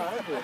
Oh,